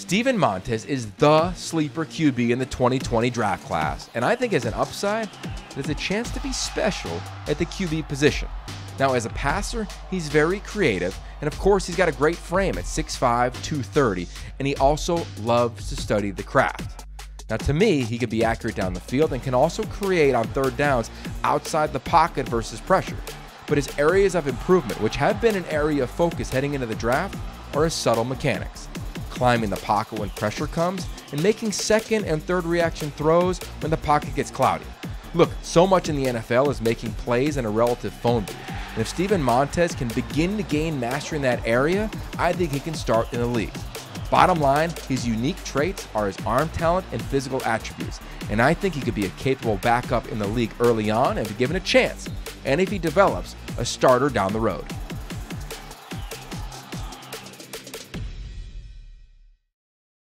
Steven Montez is the sleeper QB in the 2020 draft class, and I think as an upside, there's a chance to be special at the QB position. Now, as a passer, he's very creative, and of course, he's got a great frame at 6'5, 230, and he also loves to study the craft. Now, to me, he could be accurate down the field and can also create on third downs outside the pocket versus pressure. But his areas of improvement, which have been an area of focus heading into the draft, are his subtle mechanics climbing the pocket when pressure comes, and making second and third reaction throws when the pocket gets cloudy. Look, so much in the NFL is making plays in a relative phone booth. And if Steven Montez can begin to gain mastery in that area, I think he can start in the league. Bottom line, his unique traits are his arm talent and physical attributes, and I think he could be a capable backup in the league early on and if given a chance, and if he develops, a starter down the road.